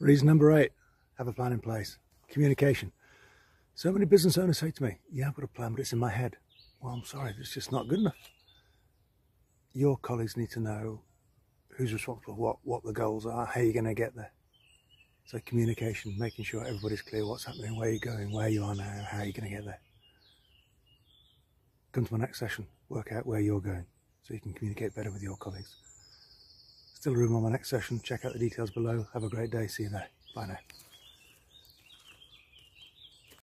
Reason number eight, have a plan in place. Communication. So many business owners say to me, yeah, I've got a plan, but it's in my head. Well, I'm sorry, it's just not good enough. Your colleagues need to know who's responsible, what, what the goals are, how you're going to get there. So communication, making sure everybody's clear what's happening, where you're going, where you are now, how you're going to get there. Come to my next session, work out where you're going so you can communicate better with your colleagues. Still room on my next session. Check out the details below. Have a great day. See you there. Bye now.